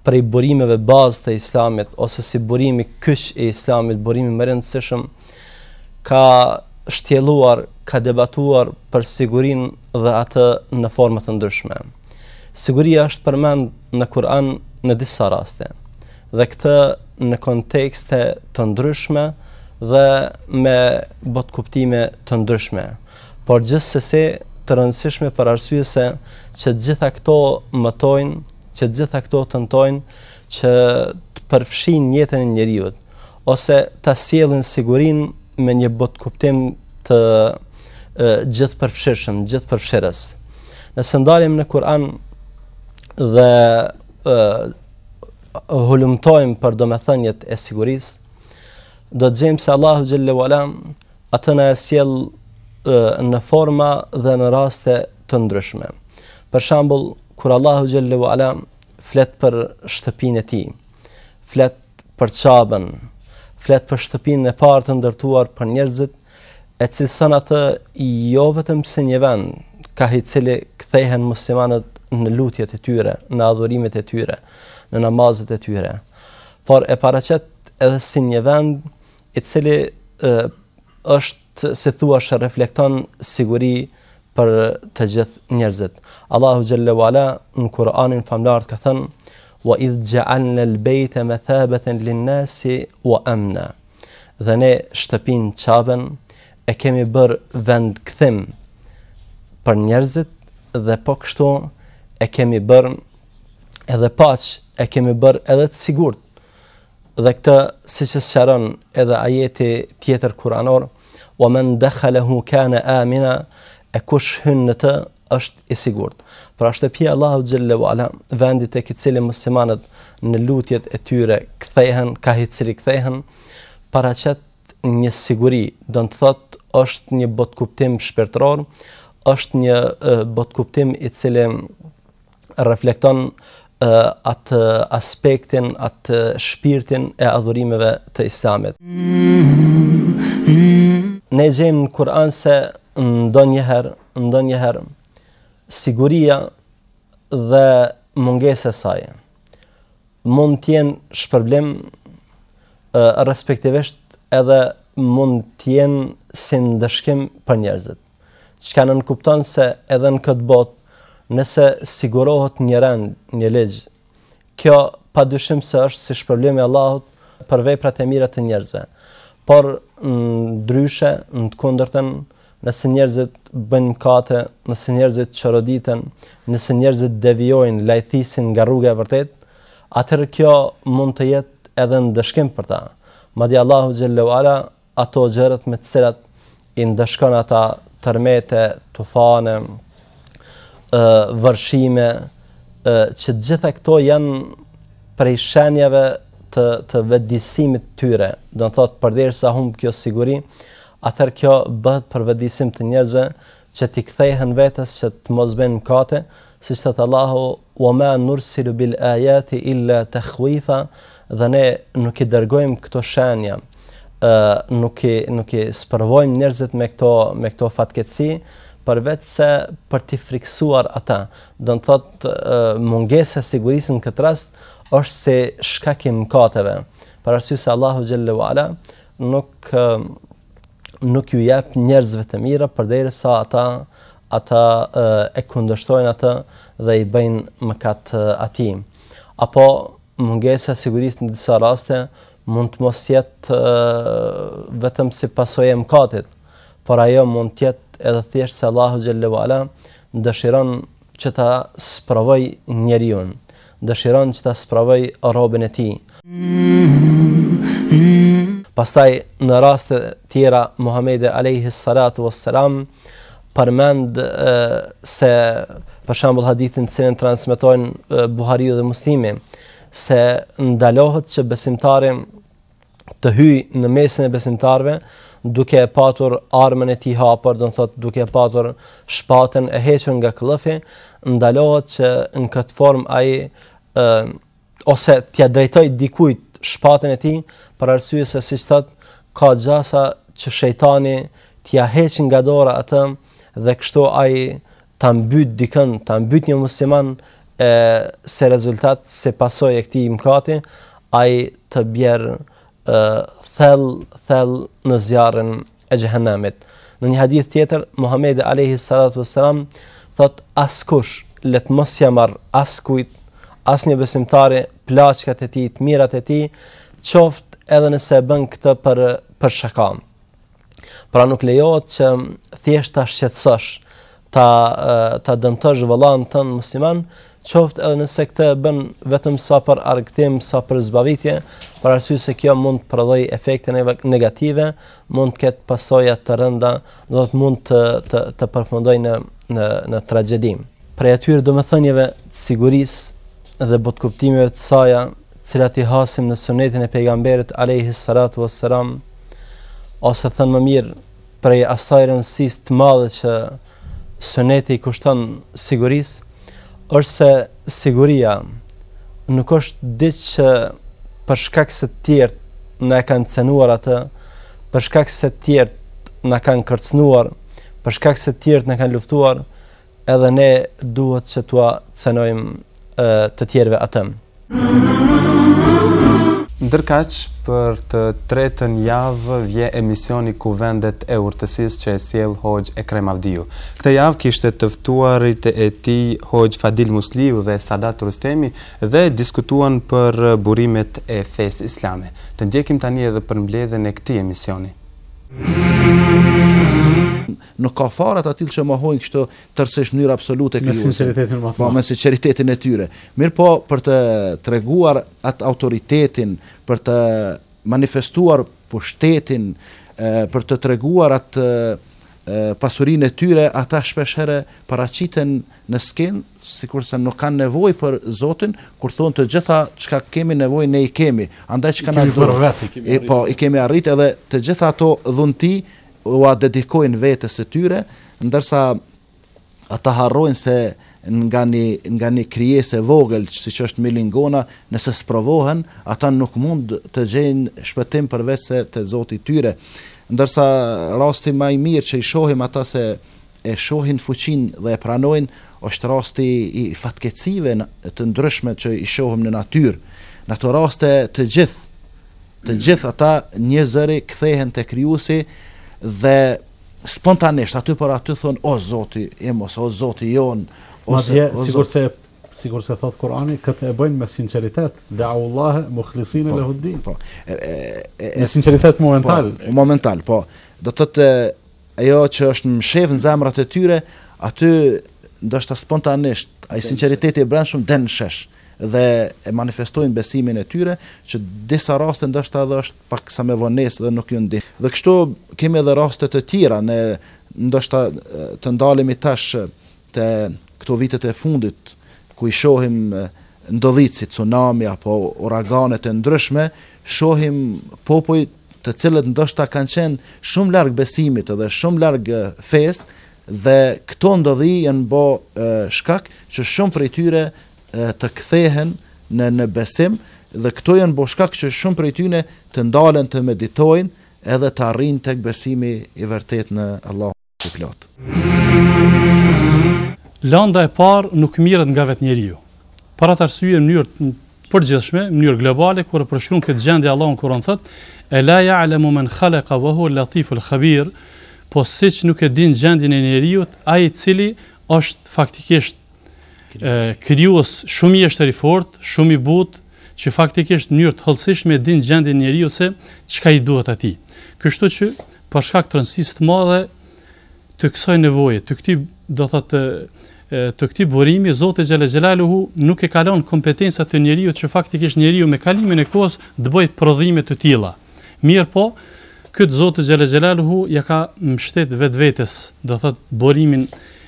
Speaker 13: Prej burimeve bazë të Islamit ose si burimi kyç i Islamit, burimi më i rëndësishëm ka shtjelluar, ka debatuar për sigurinë dhe atë në forma të ndryshme. Siguria është përmend në Kur'an në disa raste dhe këtë në kontekste të ndryshme dhe me botëkuptime të ndryshme. Por gjithsesi të rëndësishme për arsye se që të gjitha këto mëtojnë, që të gjitha këto tentojnë që të përfshijnë jetën e njeriut ose ta sjellin sigurinë me një botëkuptim të gjithëpërfshirshëm, gjithëpërfshirës. Nëse ndalemi në Kur'an dhe hulumtojmë për domethëniet e sigurisë, do të gjejmë se Allahu xhel-le ve ala atë na e sjell në forma dhe në raste të ndryshme. Për shembull, kur Allahu xhel-le ve ala flet për shtëpinë e tij, flet për Qaben, flet për shtëpinë e parë të ndërtuar për njerëzit, e cilëson atë jo vetëm si një vend, kah i cili kthehen muslimanët në lutjet e tyre, në adhurimet e tyre, në namazet e tyre, por e paraqet edhe si një vend i cili e, është si të thuash, e reflekton siguri për të gjithë njerëzit. Allahu xhel-le ve ala në Kur'anin famëlartë ka thënë: "Wa idh ja'alna al-bayta mathabatan lin-nasi wa amna." Dhe ne shtëpinë Qaben e kemi bërë vend kthim për njerëzit dhe po kështu e kemi bërë edhe paqe, e kemi bërë edhe të sigurt. Dhe këtë siç e sqaron edhe ajeti tjetër kuranor, "Wa man dakhalahu kana amina", e kush hyn në të është i sigurt. Pra shtëpia e Allahut xhel-le ve ala, vendi tek i cili muslimanët në lutjet e tyre kthehen, kah i cili kthehen, paraqet një siguri, do të thotë është një botëkuptim shpirtëror, është një botëkuptim i cili reflekton atë aspektin, atë shpirtin e adhurimeve të islamit. Ne gjejmë në Kur'an se ndonjëherë, ndonjëherë, siguria dhe mungesa e saj mund të jenë shpërblim respektivisht edhe mund të jenë si ndëshkim për njerëzit. çka nënkupton se edhe në këtë botë nëse sigurohet një rend, një ligj, kjo pa dyshim se është si shpërblim i Allahut për veprat e mira të njerëzve. Por ndryshe, në të kundërtën, nëse njerëzit bëjnë mëkate, nëse njerëzit çoroditen, nëse njerëzit devijojnë, lajthisin nga rruga e vërtetë, atëherë kjo mund të jetë edhe ndëshkim për ta. Madje Allahu xhel-le ue ala ato gjërat me të cilat i ndëshkon ata tërmete, tufane, ë vërshime, ë që të gjitha këto janë prej shenjave të vetëdijësimit të tyre. Do të thotë përderisa humb kjo siguri, atëherë kjo bëhet për vetëdijësim të njerëzve që t'i kthehen vetes që të mos bëjnë mëkate, Siç thotë Allahu, "Wa ma nursilu bil ayati illa takhwifa", dhe ne nuk i dërgojmë këto shenja, ë nuk i nuk i sprovojmë njerëzit me këto me këto fatkeqësi, përveç se për t'i frikësuar ata. Do të thotë mungesa e sigurisë në këtë rast është si shkak i mëkateve. Për arsye se Allahu xhel-le ue ala nuk nuk ju jep njerëzve të mira përderisa ata ata e kundërshtojnë atë dhe i bëjnë mëkat atij. Apo mungesa e sigurisë në disa raste mund të mos jetë vetëm si pasojë e mëkatit, por ajo mund të jetë edhe thjesht se Allahu xhel-le ue ala dëshiron që ta sprovojë njeriun. Dëshiron që ta sprovojë robin e tij. Pastaj në raste tjera Muhamedi alayhi salatu wassalam përmend se për shembull hadithin të cilin transmetojnë Buhariu dhe Muslimi se ndalohet që besimtari të hyjë në mesin e besimtarëve duke e patur armën e tij hapur, do të thotë duke e patur shpatën e hequr nga këllëfi, ndalohet që në këtë formë ai ë ose t'ia drejtojë dikujt shpatën e tij, për arsye se siç thotë ka gjasa që shejtani t'ia heqë nga dora atë dhe kështu ai ta mbyt dikën, ta mbyt një musliman e si rezultat si pasojë e këtij mëkati, ai të bjerë thellë, thellë në zjarrin e xhehenemit. Në një hadith tjetër, Muhamedi alayhi salatu wassalam thotë askush le t'mos ia marrë askujt, asnjë besimtari plaçkat e tij, të mirat e tij, qoftë edhe nëse e bën këtë për, për shaka. Pra nuk lejohet që thjesht ta shqetësosh, ta ta dëmtosh vëllain tënd musliman, qoftë edhe nëse këtë e bën vetëm sa për argëtim, sa për zbavitje, për arsye se kjo mund të prodhojë efekte negative, mund të ketë pasoja të rënda, do të mund të të të përfundojë në në në tragjedi. Prej atyre domethënieve të sigurisë dhe botëkuptimeve të saja cilat i hasim në sunetin e pejgamberit alejhi salatu ves selam ose thënë më mirë prej asaj rëndësisë të madhe që suneti i kushton sigurisë është se siguria nuk është ditë që për shkak se tjerët na e kanë cenuar atë për shkak se tjerët na kanë kërcënuar për shkak se tjerët na kanë luftuar Edhe ne duhet që t'ua cenojmë të tjerëve atë.
Speaker 1: Ndërkaq, për të tretën javë vjen emisioni Kuvendet e Urtësisë që e sjell Hoxhë Ekrem Avdiu. Këtë javë kishte të ftuarit e tij Hoxhë Fadil Musliu dhe Sadat Rustemi dhe diskutuan për burimet e fesë islame. Të ndjekim tani edhe përmbledhjen e këtij emisioni.
Speaker 14: Nuk ka fare të tillë që mohojnë kështu tërësisht në mënyrë absolute krijuesin.
Speaker 4: Me sinqeritetin më të madh.
Speaker 14: Po me sinqeritetin e tyre. Mirëpo për të treguar atë autoritetin, për të manifestuar pushtetin, për të treguar atë pasurinë e tyre, ata shpesh herë paraqiten në skenë sikurse nuk kanë nevojë për Zotin, kur thonë të gjitha çka kemi nevojë ne i kemi. Andaj çka na duhet. Po, i kemi arrit edhe të gjitha ato dhunti ua dedikojnë vetes së tyre, ndërsa ata harrojnë se nga një, nga një krijesë e vogël, siç është milingona, nëse sprovohen, ata nuk mund të gjejnë shpëtim përveç se te Zoti i tyre. Ndërsa rasti ma i mirë që i shohim ata se e shohin fuqinë dhe e pranojnë, është rasti i fatkeqësive të ndryshme që i shohim në natyrë. Në ato raste të gjithë, Të gjithë ata një zëri kthehen te Krijuesi dhe spontanisht aty për aty thonë o Zoti im ose o Zoti jonë
Speaker 4: ose Madje, o sikur se sikur se thotë Kurani, këtë e bëjnë me sinqeritet, deavullahe mukhlisine po, lehu din. Po. E, e, e, me sinqeritet momental.
Speaker 14: Po, momental, po. Do të thotë ajo që është mshef në zemrat e tyre, aty ndoshta spontanisht ai sinqeriteti i brendshëm del në shesh. dhe e manifestojnë besimin e tyre, që disa raste ndoshta edhe është paksa me vonesë dhe nuk ju ndih. Dhe kështu kemi edhe raste të tjera, ne ndoshta të ndalemi tash te këto vitet e fundit ku i shohim ndodhitë si tsunami apo uraganet e ndryshme, shohim popuj të cilët ndoshta kanë qenë shumë larg besimit dhe shumë larg fesë dhe këto ndodhi janë bë shkak që shumë prej tyre të kthehen në në besim dhe këto janë bo shkak që shumë prej tyre të ndalen të meditojnë edhe të arrijnë tek besimi i vërtetë në Allah. e plotë.
Speaker 15: Lënda e parë nuk mirret nga vetë njeriu. Për atë arsye në mënyrë të përgjithshme, në mënyrë globale kur e përshkruan këtë gjendje Allahu në Kur'an thotë ela ya'lamu man khalaqa wa huwa al-latiful khabir, po si nuk e din gjendjen e njeriut, ai i cili është faktikisht krijuesi, shumë është i fortë, shumë i butë, që faktikisht në mënyrë të hollësishme e din gjendjen e njeriut ose çka i duhet atij. Kështu që, për shkak të rëndësisë të madhe, të kësaj nevoje, të këtij, do thotë, të, të këtij burimi, Zoti xhelle xhelaluhu nuk e ka lon kompetencat te njeriu që faktikisht njeriu me kalimin e kohës, të bëjë prodhime të tilla. Mirëpo, këtë Zoti xhelle xhelaluhu ia ka mbështet vetvetes, do thotë, burimin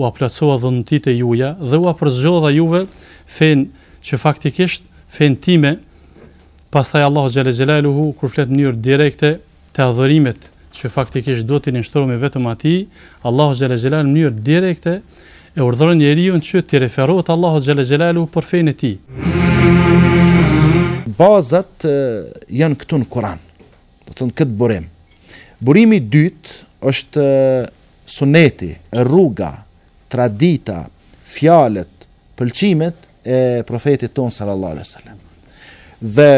Speaker 15: ua plotësova dhuntitë e juaja dhe ua përzgjodha juve fenë që faktikisht fenë time, pastaj Allahu xhelle xhelaluhu kur flet në mënyrë direkte te adhurimet që faktikisht duhet t'i nënshtrohemi vetëm Atij, Allahu xhelle xhelaluhu në mënyrë direkte e urdhëron njeriun që t'i referohet Allahut xhelle xhelaluhu për fenë e tij.
Speaker 14: Bazat janë këtu në Kur'an. do të thotë këtë burim. Burimi i dytë është suneti, rruga, tradita, fjalët, pëlqimet e profetit tonë sallallahu alaihi wasallam. Dhe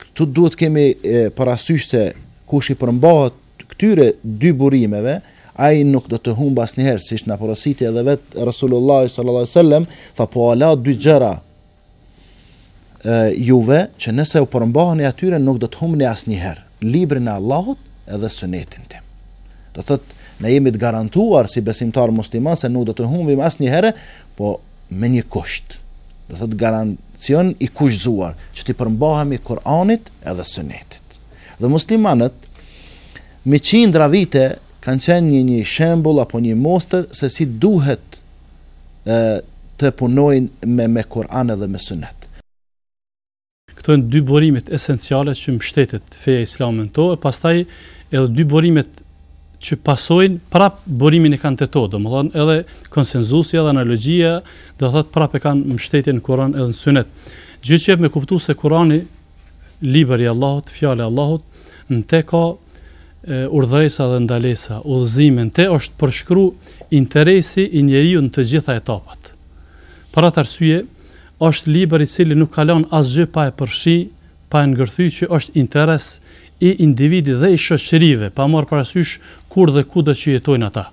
Speaker 14: këtu duhet të kemi parasysh se kush i përmbahet këtyre dy burimeve, ai nuk do të humbë asnjëherë, siç na porositi edhe vetë Resulullah sallallahu alaihi wasallam, tha po ua lë dy gjëra juve që nëse u përmbaheni atyre nuk do të humbni asnjëherë librin e Allahut edhe sunetin tim. Do thotë ne jemi të garantuar si besimtarë muslimanë se nuk do të humbim asnjëherë, po me një kusht. Do thotë garancion i kushtzuar që t'i përmbahemi Kur'anit edhe sunetit. Dhe muslimanët me qindra vite kanë qenë një një shembul apo një mostër se si duhet të punojnë me me Kur'an dhe me Sunet.
Speaker 15: Këto janë dy burimet esenciale që mbështetet feja islame në to e pastaj edhe dy burimet që pasojnë prap burimin e kanë te to, domethënë edhe konsenzusi edhe analogjia do thotë prap e kanë mbështetjen në Kur'an edhe në Sunet. Gjë që me kuptu se Kur'ani Libër i Allahut, Fjalë e Allahut, në te ka urdhresa dhe ndalesa, udhëzime, në te është përshkru interesi i njeriut në të gjitha etapat. Për atë arsye, është libër i cili nuk kalon asgjë pa e përfshi, pa e ngërthy që është interes i individit dhe i shoqërive, pa marrë parasysh kur dhe kudo që jetojnë ata.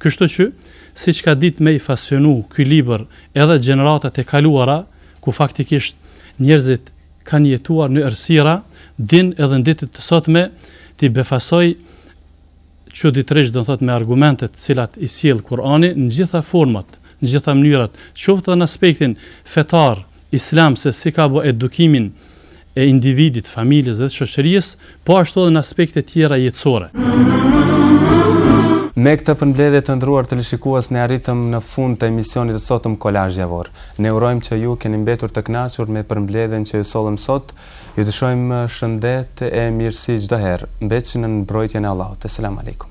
Speaker 15: Kështu që, siç ka ditë me i befasu ky libër edhe gjeneratat e kaluara, ku faktikisht njerëzit kanë jetuar në errësira, din edhe në ditët e sotme t'i befasojë çuditërisht, do të thotë me argumentet të cilat i sjell Kur'ani në gjitha format, në gjitha mënyrat, qoftë edhe në aspektin fetar, islam se si ka bë edukimin e individit, familjes dhe shoqërisë, po ashtu edhe në aspekte tjera jetësore.
Speaker 1: Me këtë përmbledhje të nderuar teleshikues ne arritëm në fund të emisionit të sotëm Kolazh Javor. Ne urojmë që ju keni mbetur të kënaqur me përmbledhjen që ju sollëm sot. Ju dëshirojmë shëndet e mirësi çdo herë. Mbetshi nën mbrojtjen e Allahut. Esselamu alejkum.